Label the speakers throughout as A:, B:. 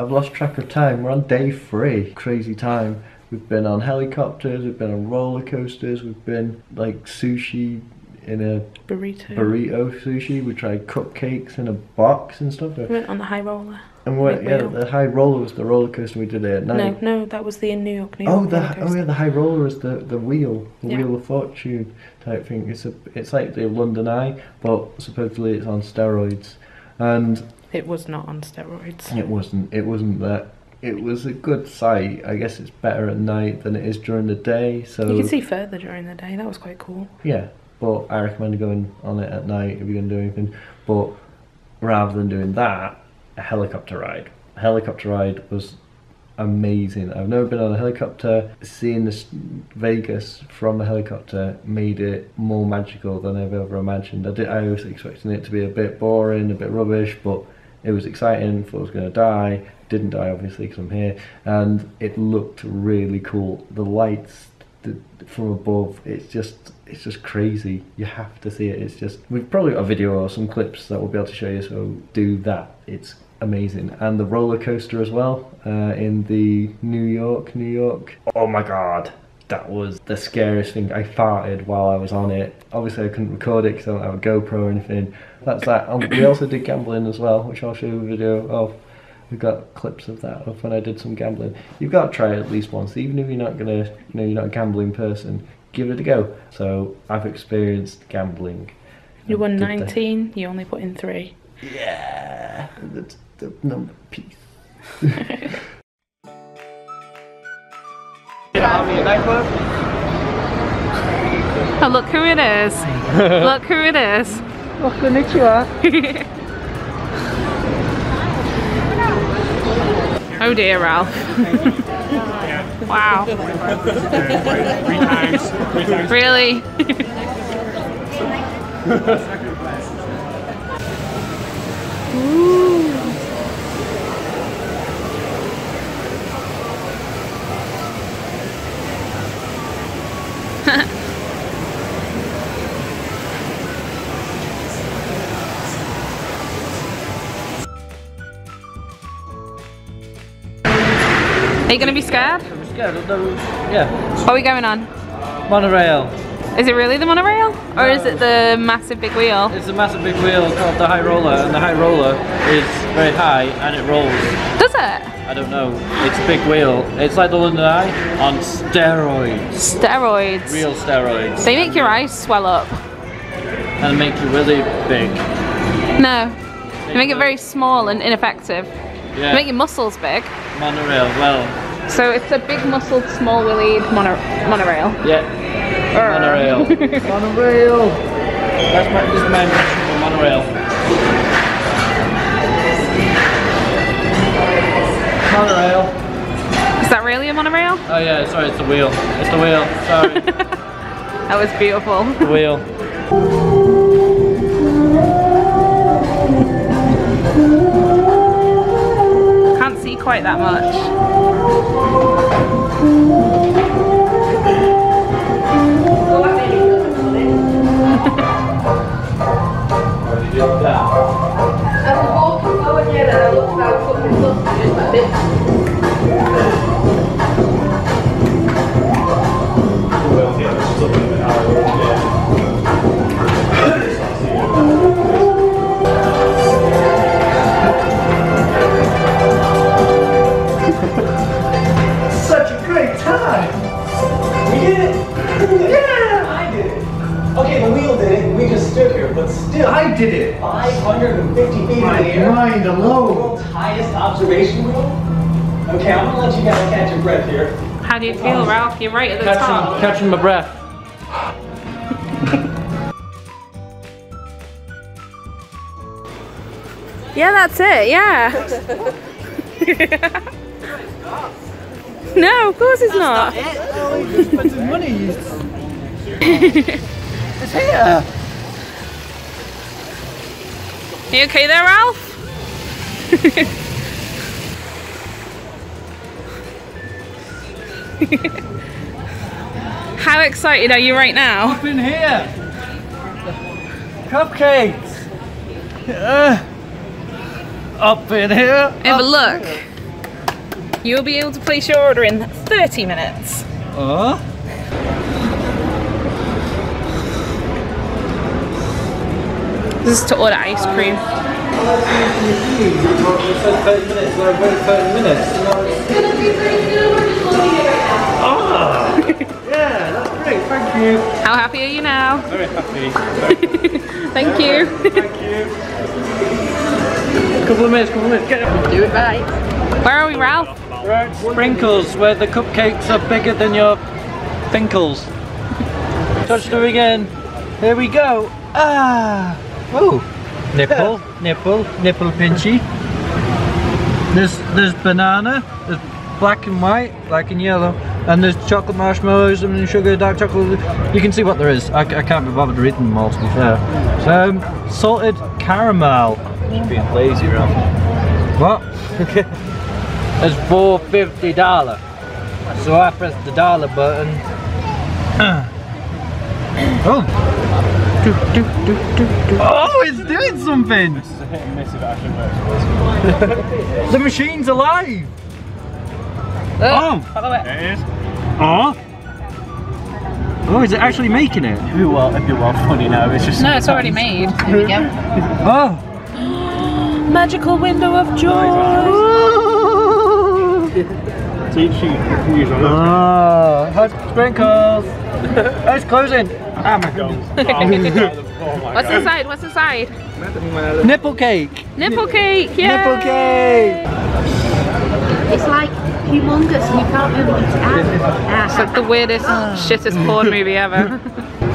A: I've lost track of time. We're on day three. Crazy time. We've been on helicopters, we've been on roller coasters, we've been like sushi in a
B: Burrito.
A: burrito sushi. We tried cupcakes in a box and stuff.
B: We went on the high roller.
A: And we went, yeah, the high roller was the roller coaster we did it at
B: No,
A: night.
B: no, no, that was the in New York, New
A: Oh,
B: York.
A: the oh yeah, the high roller is the, the wheel, the
B: Yeah.
A: wheel of fortune type thing. It's a it's like the London Eye, but supposedly it's on steroids, and
B: It was not on steroids.
A: it wasn't. It wasn't that. It was a good sight. I guess it's better at night than it is during the day. So
B: You can see further during the day. That was quite cool.
A: yeah, but I recommend going on it at night if you're going to do anything. But rather than doing that, a helicopter ride. A helicopter ride was amazing. I've never been on a helicopter. Seeing this Vegas from a helicopter made it more magical than I've ever imagined. I did. I was expecting it to be a bit boring, a bit rubbish, but it was exciting. Thought I was going to die. Didn't die, obviously, because I'm here. And it looked really cool. The lights the, from above, it's just it's just crazy. You have to see it. It's just we've probably got a video or some clips that we'll be able to show you. So do that. It's amazing. And the roller coaster as well uh, in the New York, New York. Oh my god. That was the scariest thing. I farted while I was on it. Obviously, I couldn't record it because I don't have a GoPro or anything. That's that. Um, we also did gambling as well, which I'll show you a video of. We've got clips of that of when I did some gambling. You've got to try it at least once, even if you're not gonna, you know, you're not a gambling person. Give it a go. So I've experienced gambling.
B: You won
A: Did they-
B: 19, you only put in three.
A: Yeah, that's the number piece.
B: Oh, look who it is. look who it is.
A: Oh, konnichiwa.
B: Oh dear, Raph. wow.
C: Three times.
B: Are you gonna be scared? I'm scared.
A: Yeah,
B: What are we going on?
A: monorail.
B: Is it really the monorail? Or is it the massive big wheel?
A: It's a massive big wheel called the high roller, and the high roller is very high and it rolls.
B: Does it?
A: I don't know. It's a big wheel. It's like the London Eye on steroids.
B: Steroids.
A: Real steroids.
B: They make your eyes swell up.
A: And make you really big.
B: No. They make it very small and ineffective.
A: Yeah.
B: make your muscles big.
A: Monorail. Well,
B: So it's a big muscled, small wheeled mono monorail.
A: yeah. Monorail. monorail. That's my, this is my impression for monorail. Monorail.
B: Is that really a monorail?
A: Oh yeah, sorry, it's the wheel. It's the wheel. Sorry,
B: That was beautiful.
A: the wheel.
B: Quite that much.
D: 550 feet in
E: My
D: the air.
E: mind alone.
D: World's highest observation wheel? Okay, I'm gonna let you guys catch your breath here.
B: How do you feel, um, Raph? You're right at the top.
A: catching my breath.
B: Yeah, that's it. Yeah. no, of course it's not.
E: Spent his money. it's here.
B: Are you okay there, Raph? How excited are you right now?
A: Up in here. Cupcakes. Uh, up in here.
B: Have a look. You'll be able to place your order in 30 minutes.
E: Oh.
B: This is to order ice cream.
A: It said 30 minutes, so I've waited 30 minutes.
F: It's gonna be very good. We're just looking at it right now.
A: Ah! yeah, that's great, thank you.
B: How happy are you now?
C: Very happy.
B: Thank you. Thank you.
A: A couple of minutes, couple of minutes, get it.
B: Do it right. Where are we, Raph?
E: Right, sprinkles, where the cupcakes are bigger than your pinkles. Touch them again. Here we go. Ah! Oh! Nipple, nipple, nipple pinchy. There's there's banana, there's black and white, black and yellow, and there's chocolate marshmallows and sugar, dark chocolate. You can see what there is. I, I can't be bothered reading them all to be fair. So, um, salted caramel.
A: Just being lazy, Raph.
E: What? Okay. It's four fifty dollar. So I press the dollar button. oh. Do, do, do, do, do. Oh, it's doing something!
C: This is a hit and miss if it actually works.
E: The machine's alive! Uh, oh!
B: Follow it.
C: It is.
E: Oh! Oh, is it actually making it?
C: It'd be well, it'd be well funny now. It's just.
B: No, it's already made. Here we go.
E: Oh!
B: Magical window of joy.
C: Teach you. Use on
E: Oh, sprinkles! oh, it's closing! Ah, my goodness.
B: What's inside? What's inside?
E: Nipple cake!
B: Nipple cake. Yay!
E: Nipple cake!
G: It's like humongous and you can't really eat it out.
B: It's like the weirdest, shittest porn movie ever.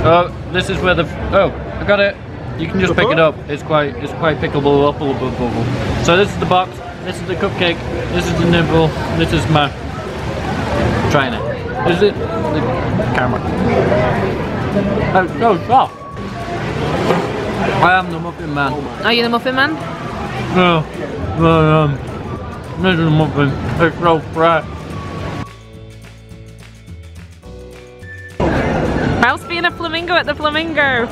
E: Oh, this is where the oh, I got it. You can just pick it up. It's quite it's quite pickable up So this is the box. This is the cupcake. This is the nibble. This is my trying it. Is it the camera? Oh, oh, oh. I am the muffin man.
B: Are you the muffin man?
E: No, no, um, this is muffin. It's so fresh.
B: Raph's being a flamingo at the flamingo.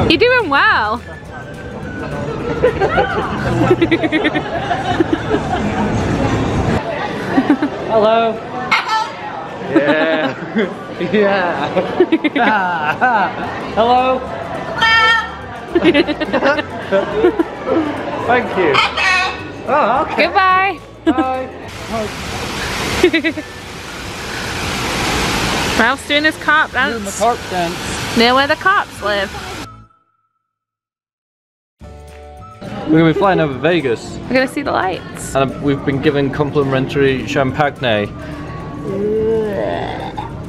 B: You're doing well.
E: Hello. Yeah. yeah. Hello. Thank you. Oh, okay.
B: Goodbye. Bye. Raph's doing his carp
E: Doing the
B: dance
E: dance.
B: near where the carps live.
E: We're gonna be flying over Vegas,
B: We're gonna see the lights.
E: and we've been given complimentary champagne.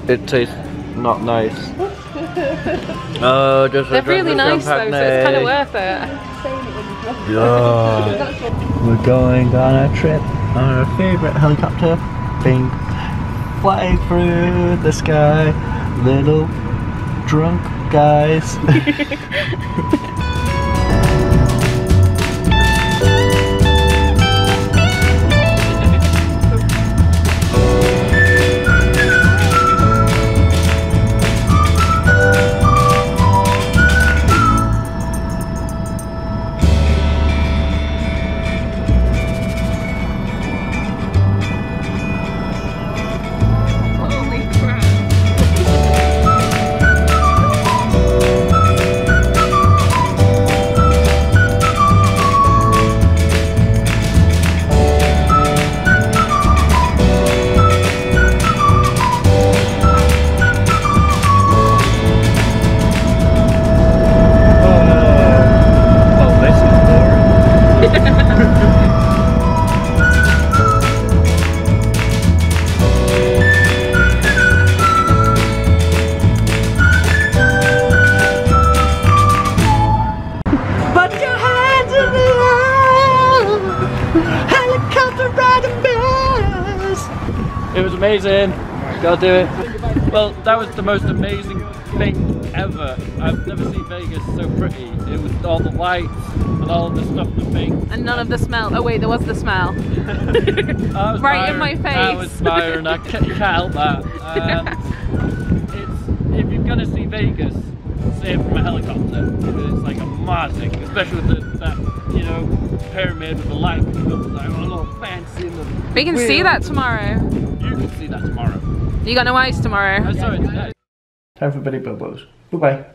E: It tastes not nice. Oh, just
B: They're really nice though, so it's kind of worth it.
E: We're going on a trip on our favorite helicopter thing, flying through the sky, little drunk guys. It was amazing. Go do it. Well, that was the most amazing thing ever. I've never seen Vegas so pretty. It was all the lights and all the stuff and thing
B: And none of the smell. Oh wait, there was the smell.
E: was
B: right firing, in my
E: face. I was smiling. I can't help that. Um, if you're gonna see Vegas, see it from a helicopter. It's like amazing, especially with the, that you know pyramid with the light. Like, oh, fancy.
B: We can see that tomorrow.
E: You
B: got no ice tomorrow.
E: Sorry,
A: Time for Billy Bobos. Bye bye.